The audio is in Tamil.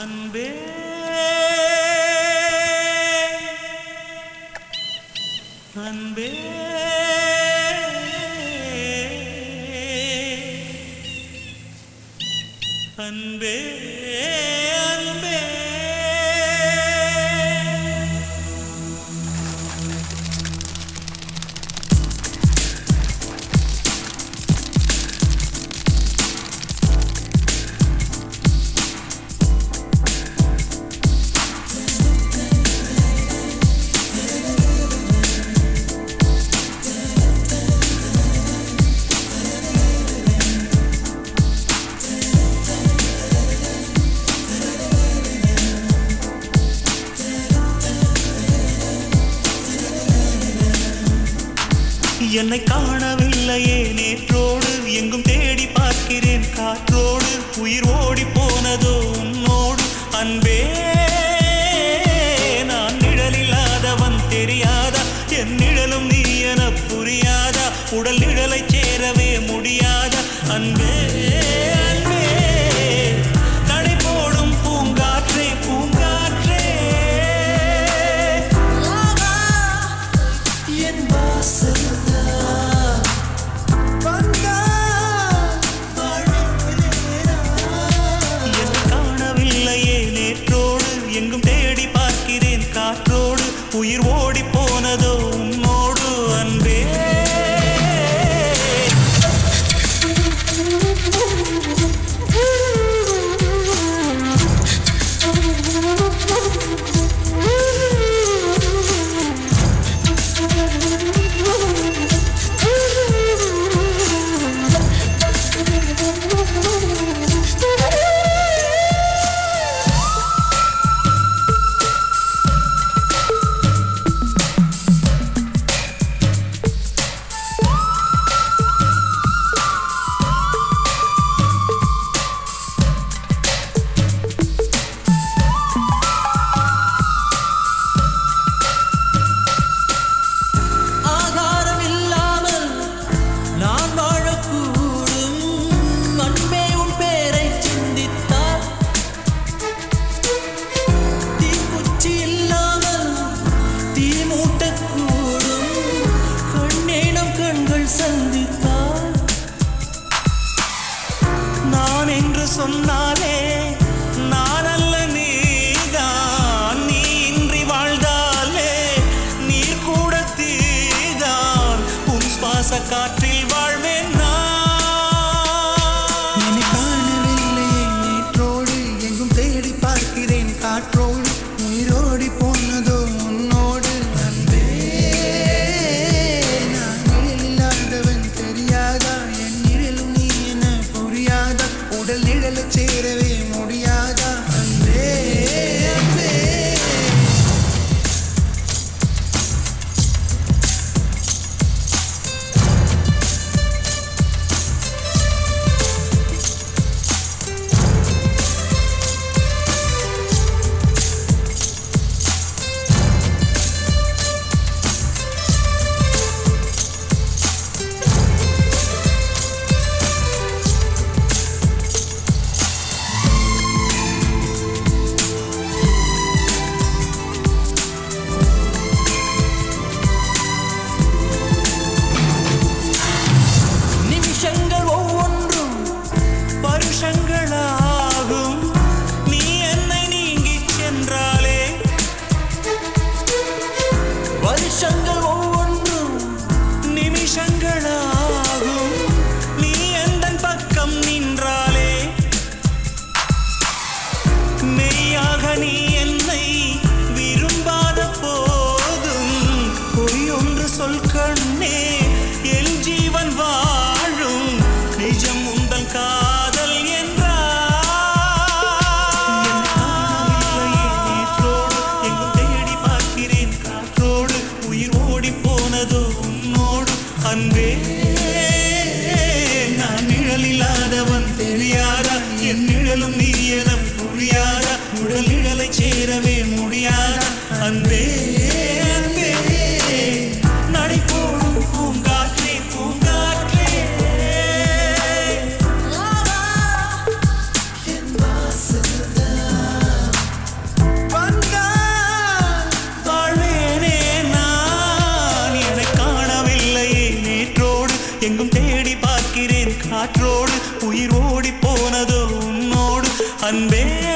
அன்பே அன்பே அன்பே என்னை காணவில்லையே. நேற்றோடு எங்கும் தேடி பார்க்கிறேன். காற்றோடு உயிர் ஓடி போனதோ உன்னோடு அன்பே. உயிர் ஓடிப்போ காதலில்லாத அன்பே